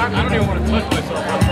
I don't even want to touch myself.